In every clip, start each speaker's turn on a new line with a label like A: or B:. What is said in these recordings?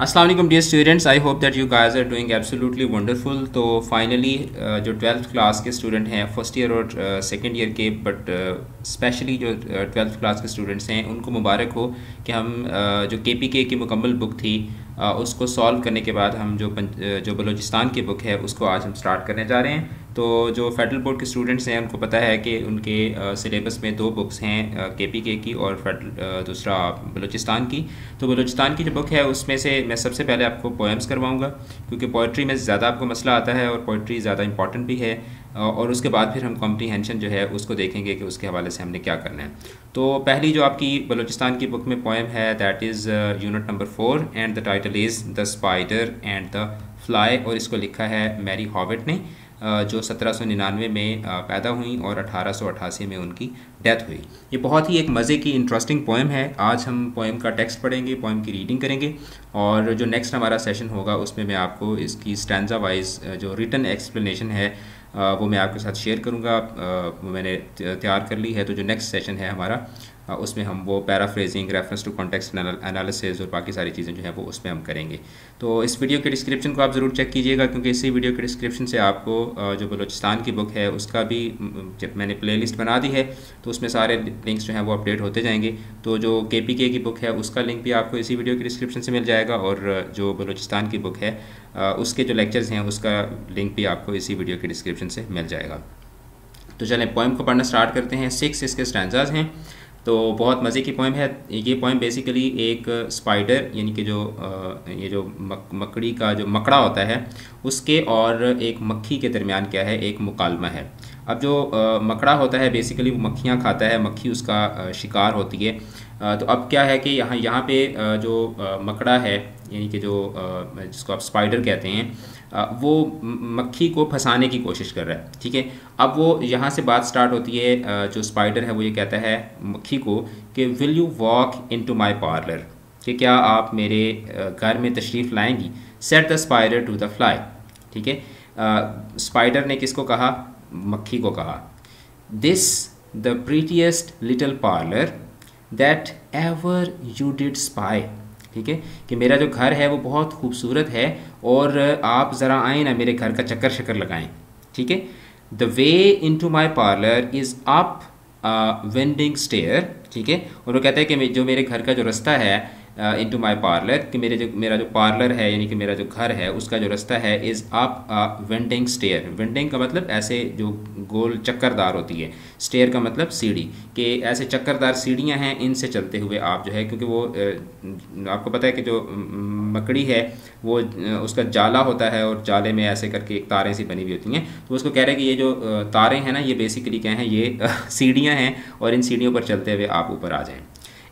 A: Aslam dear students I hope that you guys are doing absolutely wonderful तो finally uh, जो twelfth class के student हैं first year और second uh, year के but specially uh, जो twelfth class के students हैं उनको मुबारक हो कि हम जो के पी के की मुकम्मल बुक थी उसको सॉल्व करने के बाद हम जो जो बलूचिस्तान की बुक है उसको आज हम स्टार्ट करने जा रहे हैं। तो जो फेडरल बोर्ड के स्टूडेंट्स हैं, उनको पता है कि उनके सिलेबस में दो बुक्स हैं के पी के की और फेडरल दूसरा बलूचिस्तान की। तो बलूचिस्तान की जो बुक है, उसमें से मैं सबसे पहले आपको पोएम्स करवाऊँगा, क्योंकि पोइट्री में ज़्यादा आपको मसला आता है और पोइट्री ज़्यादा इंपॉर्टेंट भी है और उसके बाद फिर हम कॉम्प्रीहेंशन जो है, उसको देखेंगे कि उसके हवाले से हमने क्या करना है। तो पहली जो आपकी बलूचिस्तान की बुक में पोएम है that is unit number four and the title is the spider and the fly और इसको लिखा है मैरी हॉविट ने। जो सत्रह सौ निन्यानवे में पैदा हुई और अठारह सौ अठासी में उनकी डेथ हुई। ये बहुत ही एक मज़े की इंटरेस्टिंग पोएम है। आज हम पोएम का टेक्स्ट पढ़ेंगे पोएम की रीडिंग करेंगे और जो नेक्स्ट हमारा सेशन होगा, उसमें मैं आपको इसकी स्टैंडा वाइज जो रिटर्न एक्सप्लेनेशन है वो मैं आपके साथ शेयर करूँगा। मैंने तैयार कर ली है तो जो नेक्स्ट सेशन है हमारा उसमें हम वो paraphrasing reference to context analysis और बाकी सारी चीज़ें जो है वो उसमें हम करेंगे। तो इस वीडियो के डिस्क्रिप्शन को आप ज़रूर चेक कीजिएगा क्योंकि इसी वीडियो के डिस्क्रिप्शन से आपको जो बलोचिस्तान की बुक है, उसका भी जब मैंने प्ले लिस्ट बना दी है तो उसमें सारे लिंक्स जो हैं वो अपडेट होते जाएँगे। तो जो के पी के की बुक है, उसका लिंक भी आपको इसी वीडियो के डिस्क्रिप्शन से मिल जाएगा और जो बलोचिस्तान की बुक है उसके जो लेक्चर्स हैं, उसका लिंक भी आपको इसी वीडियो के डिस्क्रिप्शन से मिल जाएगा। तो चलें पोइम को पढ़ना स्टार्ट करते हैं। सिक्स इसके स्टैंडर्स हैं। तो बहुत मज़े की पोइम है। ये पोइम बेसिकली एक स्पाइडर यानी कि जो ये जो मक, मकड़ी का जो मकड़ा होता है उसके और एक मक्खी के दरमियान क्या है एक मुकालमा है। अब जो मकड़ा होता है बेसिकली वो मक्खियाँ खाता है मक्खी उसका शिकार होती है। तो अब क्या है कि यहाँ यहाँ पे जो मकड़ा है यानी कि जो जिसको आप स्पाइडर कहते हैं वो मक्खी को फंसाने की कोशिश कर रहा है, ठीक है? अब वो यहाँ से बात स्टार्ट होती है जो स्पाइडर है, वो ये कहता है मक्खी को कि will you walk into my parlour कि क्या आप मेरे घर में तशरीफ़ लाएँगी? Said the spider to the fly ठीक है? स्पाइडर ने किसको कहा? मक्खी को कहा। This the prettiest little parlour that ever you did spy ठीक है? कि मेरा जो घर है वो बहुत खूबसूरत है और आप ज़रा आए ना मेरे घर का चक्कर शक्कर लगाएँ, ठीक है? The way into my parlour is up winding stair ठीक है? और वो कहता है कि जो मेरे घर का जो रास्ता है इन टू माई पार्लर कि मेरे जो, मेरा जो पार्लर है, यानी कि मेरा जो घर है, उसका जो रास्ता है is up winding stair winding का मतलब ऐसे जो गोल चक्करदार होती है। स्टेयर का मतलब सीढ़ी, कि ऐसे चक्करदार सीढ़ियाँ हैं, इनसे चलते हुए आप जो है, क्योंकि वो आपको पता है कि जो मकड़ी है, वो उसका जाला होता है और जाले में ऐसे करके एक तारें सी बनी हुई होती हैं। तो उसको कह रहे हैं कि ये जो तारें हैं ना, ये बेसिकली क्या हैं, ये सीढ़ियाँ हैं और इन सीढ़ियों पर चलते हुए आप ऊपर आ जाएँ।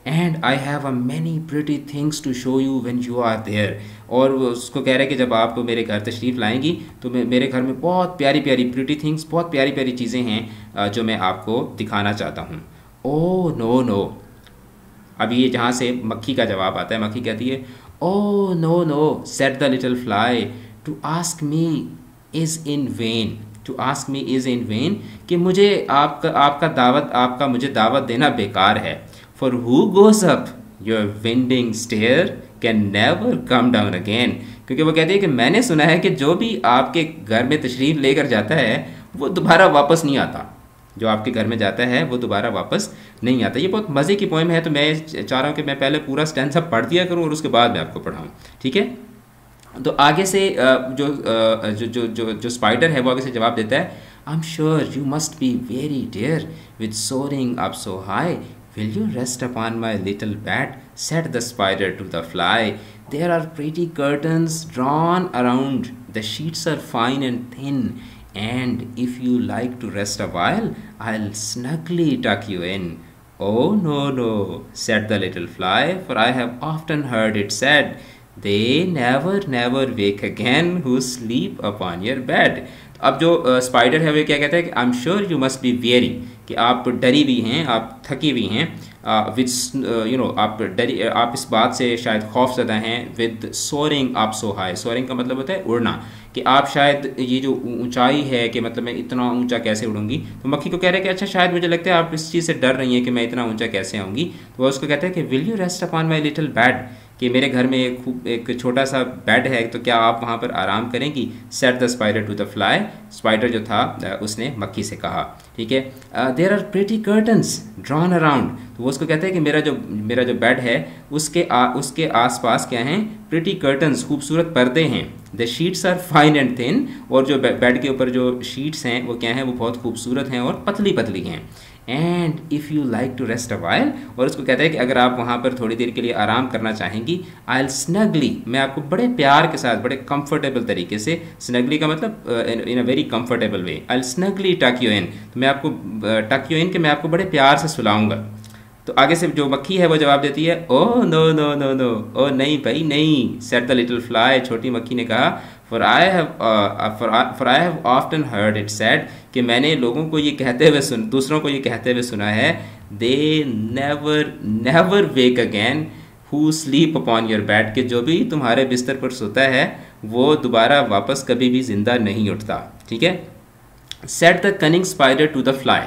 A: And I have a many pretty things to show you when you are there और वो उसको कह रहे हैं कि जब आप मेरे घर तशरीफ़ लाएँगी तो मेरे घर में बहुत प्यारी प्यारी प्रिटी थिंग्स बहुत प्यारी प्यारी चीज़ें हैं जो मैं आपको दिखाना चाहता हूँ। ओ नो नो अब ये जहाँ से मक्खी का जवाब आता है, मक्खी कहती है ओ no no said the little fly to ask me is in vain to ask me is in vain कि मुझे आपका आपका दावत, आपका मुझे दावत देना बेकार है। For who goes up, your winding stair can never come down again. क्योंकि वो कहते हैं कि मैंने सुना है कि जो भी आपके घर में तशरीफ़ लेकर जाता है, वो दोबारा वापस नहीं आता। जो आपके घर में जाता है, वो दोबारा वापस नहीं आता। ये बहुत मज़े की पोइम है तो मैं चाह रहा हूँ कि मैं पहले पूरा स्टैंड सब पढ़ दिया करूँ और उसके बाद मैं आपको पढ़ाऊँ। ठीक है? तो आगे से जो जो जो जो जो स्पाइडर है, वो आगे से जवाब देता है I am sure you must be weary dear with soaring up so high Will you rest upon my little bed? said the spider to the fly. There are pretty curtains drawn around. The sheets are fine and thin. And if you like to rest a while, I'll snugly tuck you in. Oh, no, no, said the little fly, for I have often heard it said, They never, never wake again who sleep upon your bed. अब जो spider है, वो क्या कहता है कि I am sure you must be weary कि आप डरी भी हैं, आप थकी भी हैं विद यू नो आप डरी आप इस बात से शायद खौफ ज़्यादा हैं विद सोरिंग आप सो हाई सोरिंग का मतलब होता है उड़ना कि आप शायद ये जो ऊंचाई है कि मतलब मैं इतना ऊँचा कैसे उड़ूँगी? तो मक्खी को कह रहे हैं कि अच्छा शायद मुझे लगता है आप इस चीज़ से डर रही हैं कि मैं इतना ऊँचा कैसे आऊँगी? तो वह उसको कहते हैं कि will you rest upon my little bed कि मेरे घर में एक एक छोटा सा बेड है तो क्या आप वहाँ पर आराम करेंगी said the spider to the fly spider जो था उसने मक्खी से कहा ठीक है? There are pretty curtains drawn around तो वो उसको कहते हैं कि मेरा जो मेरा जो बेड है उसके आ, उसके आसपास क्या हैं? प्रेटी कर्टन्स खूबसूरत पर्दे हैं. The sheets are fine and thin और जो बेड के ऊपर जो शीट्स हैं वो क्या हैं? वो बहुत खूबसूरत हैं और पतली पतली हैं. And if you like to rest a while और उसको कहता है कि अगर आप वहाँ पर थोड़ी देर के लिए आराम करना चाहेंगी आई एल स्नगली मैं आपको बड़े प्यार के साथ, बड़े कंफर्टेबल तरीके से स्नगली का मतलब in a very comfortable way I'll snugly tuck you in तो मैं आपको टक यू इन कि मैं आपको बड़े प्यार से सुलाऊँगा। तो आगे से जो मक्खी है वो जवाब देती है oh no no no no oh नहीं भाई, नहीं सेट द लिटिल फ्लाई छोटी मक्खी ने कहा। For I have for I have often heard it said कि मैंने लोगों को ये कहते हुए सुन, दूसरों को ये कहते हुए सुना है they never never wake again who sleep upon your bed कि जो भी तुम्हारे बिस्तर पर सोता है, वो दोबारा वापस कभी भी ज़िंदा नहीं उठता। ठीक है? Said the cunning spider to the fly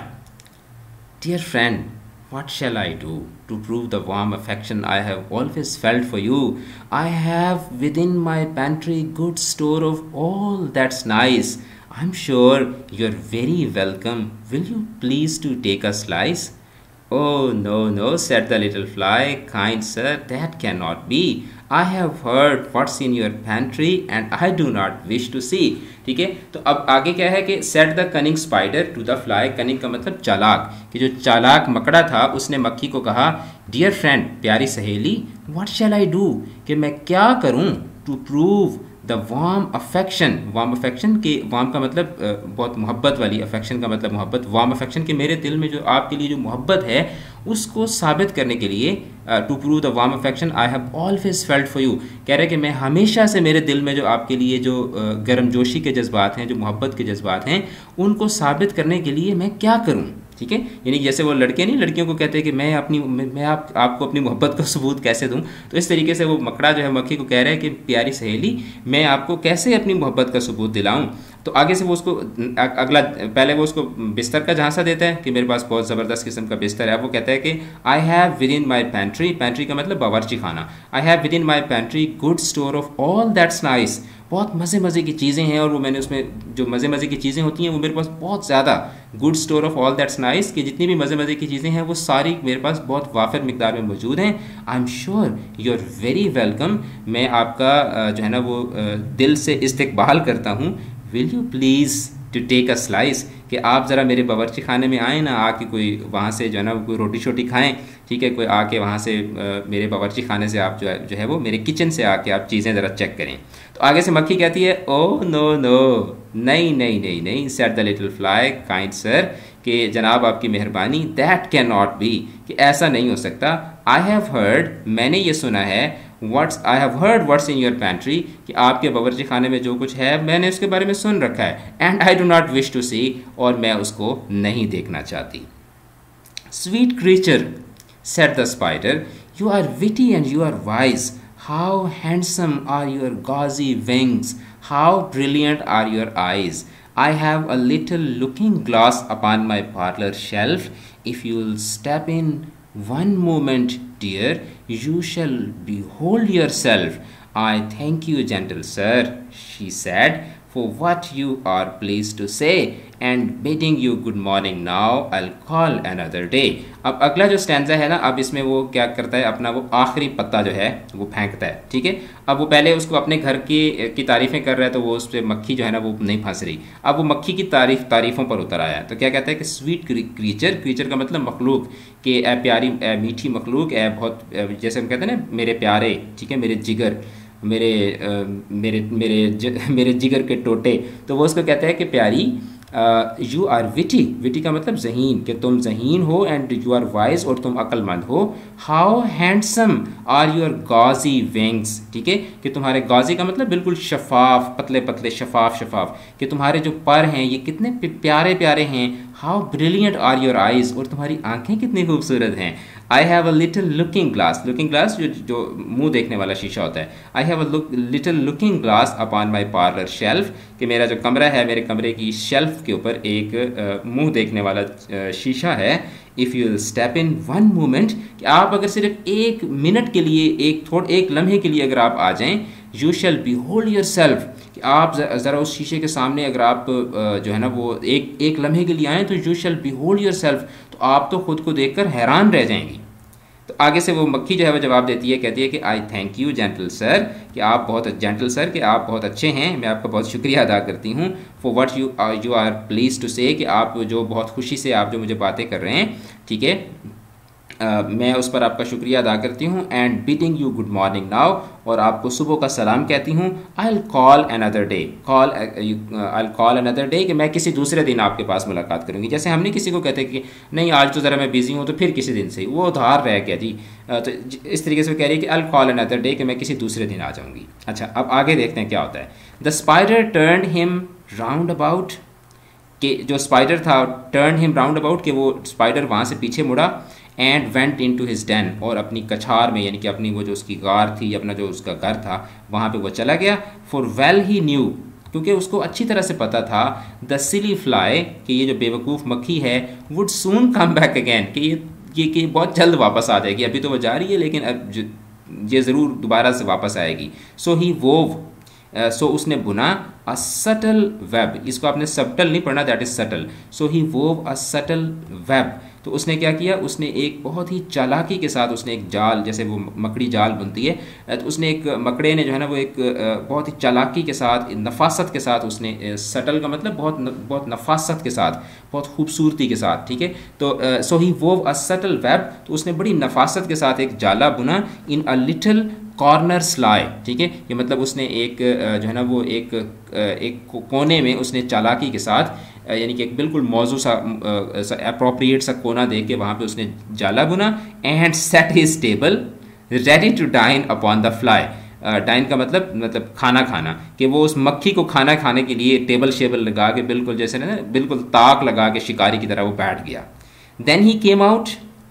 A: dear friend What shall I do to prove the warm affection I have always felt for you? I have within my pantry good store of all that's nice. I'm sure you're very welcome. Will you please to take a slice? Oh, no, no, said the little fly. Kind sir, that cannot be. I have heard what's in your pantry and I do not wish to see ठीक है? तो अब आगे क्या है कि said the cunning spider to the fly cunning का मतलब चालाक। कि जो चालाक मकड़ा था, उसने मक्खी को कहा डियर फ्रेंड प्यारी सहेली वट शैल आई डू कि मैं क्या करूँ to prove the warm affection warm affection के, वार्म का मतलब बहुत मोहब्बत वाली, अफेक्शन का मतलब मोहब्बत, वार्म अफेक्शन के मेरे दिल में जो आपके लिए जो मोहब्बत है, उसको साबित करने के लिए to prove the warm affection I have always felt for you कह रहे कि मैं हमेशा से मेरे दिल में जो आपके लिए जो गर्मजोशी के जज्बात हैं, जो मोहब्बत के जज्बात हैं, उनको साबित करने के लिए मैं क्या करूँ? ठीक है? यानी जैसे वो लड़के नहीं, लड़कियों को कहते हैं कि मैं अपनी, मैं आप, आपको अपनी मोहब्बत का सबूत कैसे दूँ? तो इस तरीके से वो मकड़ा जो है मक्खी को कह रहा है कि, प्यारी सहेली, मैं आपको कैसे अपनी मोहब्बत का सबूत दिलाऊं? तो आगे से वो उसको अगला, पहले वो उसको बिस्तर का झांसा देता है कि मेरे पास बहुत ज़बरदस्त किस्म का बिस्तर है। वो कहता है कि I have within my pantry pantry का मतलब बावरची खाना। I have within my pantry good store of all that's nice बहुत मज़े मज़े की चीज़ें हैं और वो मैंने उसमें जो मज़े मज़े की चीज़ें होती हैं वो मेरे पास बहुत ज़्यादा good store of all that's nice कि जितनी भी मज़े मज़े की चीज़ें हैं वो सारी मेरे पास बहुत वाफर मकदार में मौजूद हैं। I am sure you are very welcome मैं आपका जो है ना वो दिल से इस्तकबाल करता हूँ। Will you please to take a slice कि आप ज़रा मेरे बावरची खाने में आएँ ना आके कोई वहाँ से जो है ना कोई रोटी शोटी खाएँ ठीक है? कोई आके वहाँ से आ, मेरे बावरची खाने से आप जो है जो है वो मेरे किचन से आके आप चीज़ें ज़रा चेक करें। तो आगे से मक्खी कहती है ओ नो नो नहीं नहीं नहीं नहीं said the little fly kind sir कि जनाब आपकी मेहरबानी दैट कैन नॉट बी कि ऐसा नहीं हो सकता। आई हैव हर्ड मैंने ये सुना है what's I have heard what's in your pantry कि आपके बावर्ची खाने में जो कुछ है मैंने उसके बारे में सुन रखा है। And I do not wish to see और मैं उसको नहीं देखना चाहती। Sweet creature said the spider you are witty and you are wise how handsome are your gauzy wings how brilliant are your eyes I have a little looking glass upon my parlor shelf. If you'll step in one moment, dear, you shall behold yourself. I thank you, gentle sir, she said, for what you are pleased to say and bidding you good morning. Now, I'll call another day. अब अगला जो stanza है ना, अब इसमें वो क्या करता है? अपना वो आखिरी पत्ता जो है, वो फेंकता है, ठीक है? अब वो पहले उसको अपने घर की की तारीफ़ें कर रहा है तो वो उस पर मक्खी जो है ना, वो नहीं फंस रही। अब वो मक्खी की तारीफ़, तारीफ़ों पर उतर आया तो क्या कहता है कि स्वीट क्रीचर क्रीचर का मतलब मखलूक, कि ए प्यारी, ए मीठी मखलूक है बहुत जैसे हम कहते हैं ना, मेरे प्यारे, ठीक है, मेरे जिगर मेरे मेरे मेरे ज, मेरे जिगर के टोटे तो वो उसको कहता है कि प्यारी यू आर विटी विटी का मतलब जहीन कि तुम जहीन हो एंड यू आर वाइज और तुम अक्लमंद हो। How handsome are your gauzy wings ठीक है? कि तुम्हारे गाजी का मतलब बिल्कुल शफाफ पतले पतले शफाफ शफाफ। कि तुम्हारे जो पर हैं ये कितने प्यारे प्यारे हैं। How brilliant are your eyes और तुम्हारी आँखें कितनी खूबसूरत हैं? I have a little looking glass looking glass जो जो मुँह देखने वाला शीशा होता है। I have a little looking glass upon my parlour shelf कि मेरा जो कमरा है, मेरे कमरे की शेल्फ के ऊपर एक मुँह देखने वाला शीशा है। If you step in one moment कि आप अगर सिर्फ़ एक मिनट के लिए, एक थोड़ा, एक लम्हे के लिए अगर आप आ जाएँ you shall behold yourself कि आप ज़रा उस शीशे के सामने अगर आप जो है ना, वो एक एक लम्हे के लिए आएँ तो you shall behold yourself तो आप तो खुद को देखकर हैरान रह जाएँगी। तो आगे से वो मक्खी जो है वो जवाब देती है, कहती है कि I thank you gentle sir कि आप बहुत जेंटल सर कि आप बहुत अच्छे हैं, मैं आपका बहुत शुक्रिया अदा करती हूँ for what you you are please to say कि आप जो बहुत खुशी से आप जो मुझे बातें कर रहे हैं, ठीक है? मैं उस पर आपका शुक्रिया अदा करती हूँ and bidding you good morning now और आपको सुबह का सलाम कहती हूँ। I'll call another day call I call another day कि मैं किसी दूसरे दिन आपके पास मुलाकात करूँगी। जैसे हमने किसी को कहते कि नहीं, आज तो ज़रा मैं बिज़ी हूँ तो फिर किसी दिन से। वो उधार रह गया जी। तो इस तरीके से कह रही है कि आई कॉल अनदर डे कि मैं किसी दूसरे दिन आ जाऊँगी। अच्छा अब आगे देखते हैं क्या होता है। The spider turn him round about कि जो स्पाइडर था टर्न हिम राउंड अबाउट कि वो स्पाइडर वहाँ से पीछे मुड़ा। And went into his den और अपनी कछार में, यानी कि अपनी वो जो उसकी गार थी, अपना जो उसका घर था, वहाँ पे वो चला गया। फॉर वेल ही न्यू क्योंकि उसको अच्छी तरह से पता था द सिली फ्लाई कि ये जो बेवकूफ़ मक्खी है would soon come back again कि ये ये कि बहुत जल्द वापस आ जाएगी। अभी तो वो जा रही है, लेकिन अब ये ज़रूर दोबारा से वापस आएगी। सो ही वोव सो उसने बुना अ सटल वेब इसको आपने सबटल नहीं पढ़ना that is subtle so he wove a subtle web तो उसने क्या किया? उसने एक बहुत ही चालाकी के साथ उसने एक जाल जैसे वो मकड़ी जाल बुनती है तो उसने एक मकड़े ने जो है ना वो एक बहुत ही चालाकी के साथ नफासत के साथ उसने सटल का मतलब बहुत न, बहुत नफासत के साथ बहुत खूबसूरती के साथ ठीक है? तो सो ही वो अ सटल वेब तो उसने बड़ी नफासत के साथ एक जाला बुना in a little corner sly ठीक है? ये मतलब उसने एक जो है ना वो एक एक कोने में उसने चालाकी के साथ यानी कि एक बिल्कुल मौजू सा अप्रोप्रिएट सा कोना दे के वहाँ पे उसने जाला बुना and set his table ready to dine upon the fly dine का मतलब मतलब खाना खाना, कि वो उस मक्खी को खाना खाने के लिए टेबल शेबल लगा के बिल्कुल जैसे ना, बिल्कुल ताक लगा के शिकारी की तरह वो बैठ गया. Then he came out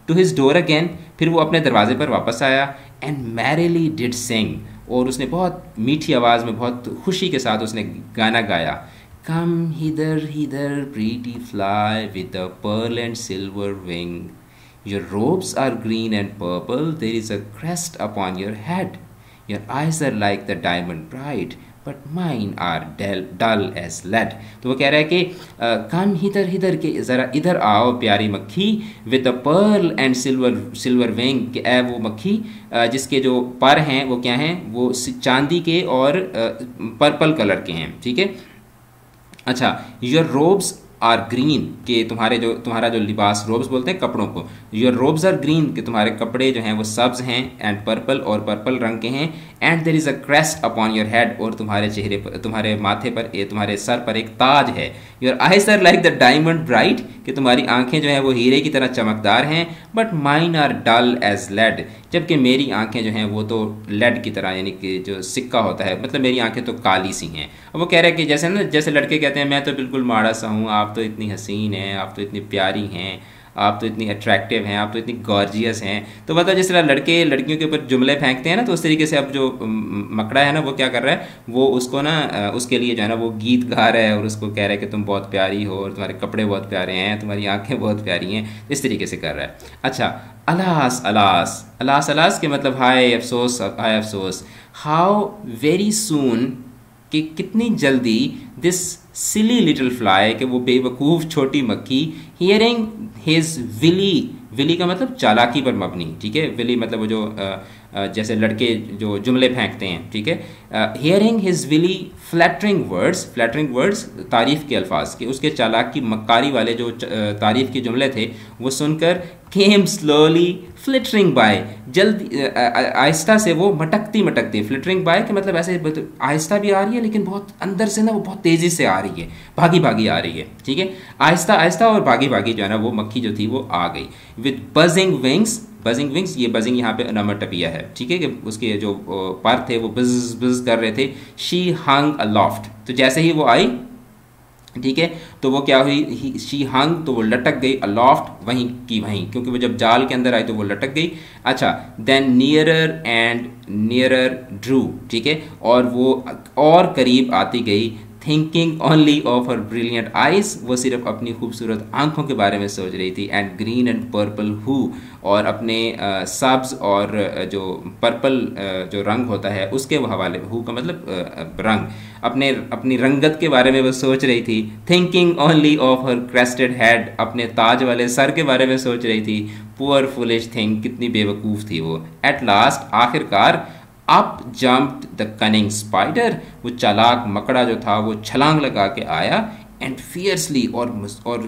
A: to his door again फिर वो अपने दरवाजे पर वापस आया एंड मैरिली डिड सिंग और उसने बहुत मीठी आवाज़ में, बहुत खुशी के साथ उसने गाना गाया. Come hither, hither, pretty fly with a pearl and silver wing. Your robes are green and purple, there is a crest upon your head. Your eyes are like the diamond bright, but mine are dull dull as lead तो वो कह रहा है कि कम hither hither के ज़रा इधर आओ प्यारी मक्खी with the pearl and silver silver wing के ए वो मक्खी जिसके जो पर हैं वो क्या हैं वो चांदी के और पर्पल कलर के हैं ठीक है अच्छा योर रोब्स आर ग्रीन के तुम्हारे जो तुम्हारा जो लिबास रोब्स बोलते हैं कपड़ों को। योर रोब्स आर ग्रीन के तुम्हारे कपड़े जो हैं वो सब्ज हैं एंड पर्पल और पर्पल रंग के हैं and there is a crest upon your head और तुम्हारे चेहरे पर तुम्हारे माथे पर ए, तुम्हारे सर पर एक ताज है। Your eyes are like the diamond bright कि तुम्हारी आँखें जो हैं वो हीरे की तरह चमकदार हैं but mine are dull as lead जबकि मेरी आँखें जो हैं वो तो लेड की तरह, यानी कि जो सिक्का होता है मतलब मेरी आँखें तो काली सी हैं। वो कह रहे हैं कि जैसे ना, जैसे लड़के कहते हैं, मैं तो बिल्कुल माड़ा सा हूँ, आप तो इतनी हसीन हैं, आप तो इतनी प्यारी हैं। आप तो इतनी अट्रैक्टिव हैं, आप तो इतनी गॉर्जियस हैं। तो मतलब जिस तरह लड़के लड़कियों के ऊपर जुमले फेंकते हैं ना तो उस तरीके से अब जो मकड़ा है ना, वो क्या कर रहा है? वो उसको ना उसके लिए जो है ना, वो गीत गा रहा है और उसको कह रहा है कि तुम बहुत प्यारी हो और तुम्हारे कपड़े बहुत प्यारे हैं, तुम्हारी आँखें बहुत प्यारी हैं। इस तरीके से कर रहा है। अच्छा अलास अलास अलास अलास के मतलब हाय, अफसोस हाय, अफसोस। हाउ वेरी सून कि कितनी जल्दी दिस सिली लिटिल फ्लाई कि वो बेवकूफ़ छोटी मक्खी हियरिंग हिज विली विली का मतलब चालाकी पर मबनी, ठीक है? विली मतलब वो जो जैसे लड़के जो जुमले फेंकते हैं, ठीक है? Hearing his wily flattering words flattering words तारीफ़ के अल्फाज, के उसके चालाक की मक्कारी वाले जो तारीफ़ के जुमले थे, वो सुनकर केम स्लोली फ्लिटरिंग बाय जल्दी आहिस्ता से वो मटकती मटकती फ्लिटरिंग बाय के मतलब ऐसे आहिस्ता भी आ रही है, लेकिन बहुत अंदर से ना वो बहुत तेज़ी से आ रही है भागी भागी आ रही है, ठीक है? आहिस्ता आहिस्ता और भागी भागी जो है ना, वो मक्खी जो थी वो आ गई। With buzzing wings buzzing wings ये बजिंग यहाँ पे नंबर टपिया है, ठीक है? कि उसके जो पर थे वो बिज बिज कर रहे थे। शी हंग अ लॉफ्ट तो जैसे ही वो आई ठीक है? तो वो क्या हुई? शी हंग तो वो लटक गई अलॉफ्ट वहीं की वहीं, क्योंकि वो जब जाल के अंदर आई तो वो लटक गई। अच्छा then nearer and nearer drew ठीक है? और वो और करीब आती गई thinking only of her brilliant eyes वो सिर्फ़ अपनी खूबसूरत आँखों के बारे में सोच रही थी। And green and purple hue और अपने सब्ज और जो पर्पल जो रंग होता है, उसके हवाले हु का मतलब रंग। अपने, अपनी रंगत के बारे में वो सोच रही थी। Thinking only of her crested head अपने ताज वाले सर के बारे में सोच रही थी। पुअर फुलिश थिंग कितनी बेवकूफ़ थी वो। एट लास्ट आखिरकार up jump the cunning spider वो चालाक मकड़ा जो था, वो छलांग लगा के आया एंड फियर्सली और और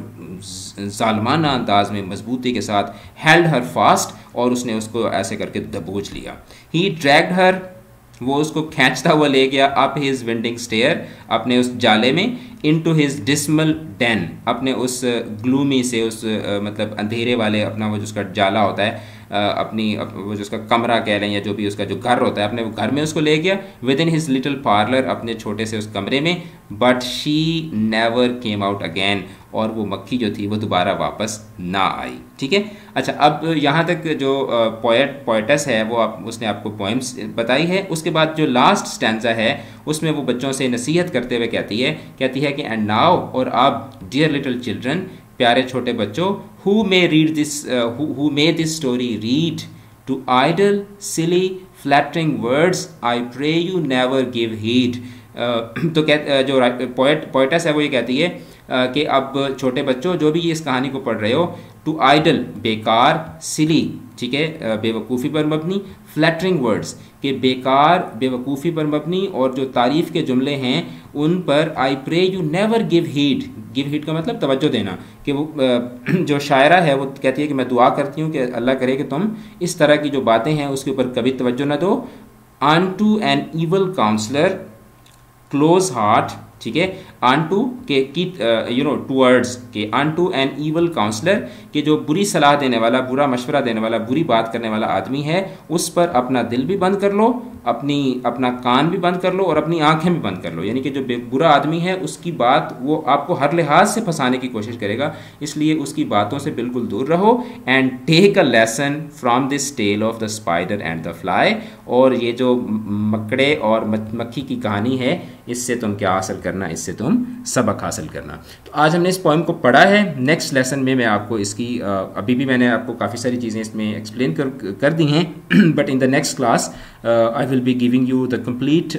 A: जालमाना अंदाज में मजबूती के साथ हेल्ड हर फास्ट और उसने उसको ऐसे करके दबोच लिया। ही ड्रैग्ड हर वो उसको खींचता हुआ ले गया अप हिज विंडिंग स्टेयर अपने उस जाले में into his dismal den अपने उस ग्लूमी से उस मतलब अंधेरे वाले अपना वो जो उसका जाला होता है अपनी वो जो उसका कमरा कह लें या जो भी उसका जो घर होता है, अपने घर में उसको ले गया within his little parlour अपने छोटे से उस कमरे में but she never came out again और वो मक्खी जो थी वो दोबारा वापस ना आई, ठीक है? अच्छा अब यहाँ तक जो पोएट पोएटस है, वो आप, उसने आपको पोइम्स बताई है। उसके बाद जो लास्ट स्टैंडा है, उसमें वो बच्चों से नसीहत करते हुए कहती है कहती है कि एंड नाउ और अब डियर लिटिल चिल्ड्रन प्यारे छोटे बच्चों who may read this who may this story read to idle silly flattering words I pray you never give heed तो कह uh, जो पोएट पोइटस है वो ये कहती है uh, कि अब छोटे बच्चों जो भी इस कहानी को पढ़ रहे हो टू आइडल बेकार सिली ठीक है बेवकूफ़ी पर मबनी फ्लैटरिंग वर्ड्स के बेकार बेवकूफ़ी पर मबनी और जो तारीफ़ के जुमले हैं उन पर I pray you never give heed give heed का मतलब तवज्जो देना कि वो जो शायरा है वो कहती है कि मैं दुआ करती हूँ कि अल्लाह करे कि तुम इस तरह की जो बातें हैं उसके ऊपर कभी तवज्जो ना दो। Unto an evil counsellor close heart ठीक है? अन टू के की यू नो टूवर्ड्स के unto an evil counsellor के जो बुरी सलाह देने वाला, बुरा मशवरा देने वाला, बुरी बात करने वाला आदमी है, उस पर अपना दिल भी बंद कर लो, अपनी, अपना कान भी बंद कर लो और अपनी आँखें भी बंद कर लो। यानी कि जो बुरा आदमी है, उसकी बात वो आपको हर लिहाज से फंसाने की कोशिश करेगा। इसलिए उसकी बातों से बिल्कुल दूर रहो and take a lesson from this tale of the spider and the fly और ये जो मकड़े और मक्खी की कहानी है, इससे तुम क्या हासिल करना, इससे तुम सबक हासिल करना। तो आज हमने इस पोइम को पढ़ा है। नेक्स्ट लेसन में मैं आपको इसकी अभी भी मैंने आपको काफ़ी सारी चीज़ें इसमें एक्सप्लेन कर कर दी हैं। But in the next class I will be giving you the complete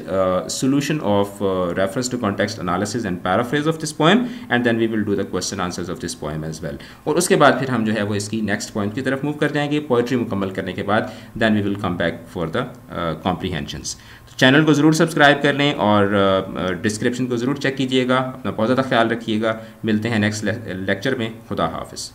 A: solution of reference to context analysis and paraphrase of this poem and then we will do the question answers of this poem as well और उसके बाद फिर हम जो है वो इसकी next point की तरफ़ मूव कर जाएँगे। पोइट्री मुकम्मल करने के बाद then we will come back for the comprehensions channel को ज़रूर सब्सक्राइब कर लें और डिस्क्रिप्शन को ज़रूर चेक कीजिएगा। अपना बहुत ज़्यादा ख्याल रखिएगा। मिलते हैं नेक्स्ट लेक्चर में। खुदा हाफिज़।